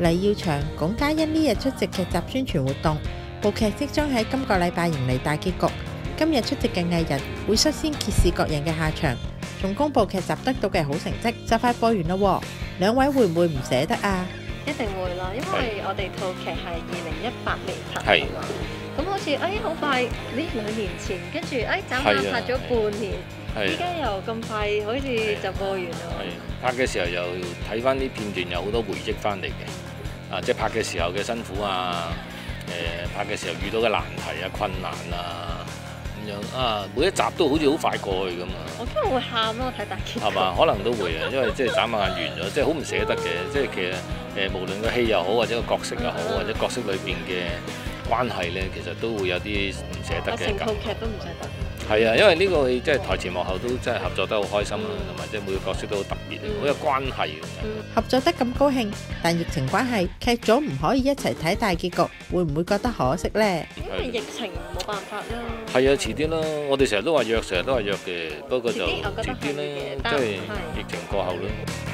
黎耀祥、龚嘉欣呢日出席劇集宣傳活動，部劇即將喺今個禮拜迎嚟大結局。今日出席嘅藝人會率先揭示各人嘅下場，仲公佈劇集得到嘅好成績，就快播完啦喎！兩位會唔會唔捨得啊？一定會啦，因為我哋套劇係二零一八年拍㗎嘛，咁好似誒好快，呢兩年前，跟住誒眨下拍咗半年，依家又咁快，好似就播完啦。拍嘅時候又睇翻啲片段，有好多回憶翻嚟嘅，啊，即係拍嘅時候嘅辛苦啊，誒、呃，拍嘅時候遇到嘅難題啊、困難啊咁樣。啊！每一集都好似好快過去咁啊！我今日會喊咯，睇大結局。係嘛？可能都會啊，因為即係眨下眼完咗，即係好唔捨得嘅。即係其實誒、呃，無論個戲又好，或者個角色又好，或者角色裏邊嘅關係咧，其實都會有啲唔捨得嘅。成套劇都唔捨得。係啊，因為呢個戲即係台前幕後都真係合作得好開心啦，同埋即係每個角色都好特別，好有關係。合作得咁高興，但疫情關係，劇組唔可以一齊睇大結局，會唔會覺得可惜咧？因為疫情冇辦法啦。係啊，遲啲啦，我哋成日都話約，成日都話約嘅，不過就遲啲啦，即係疫情過後啦。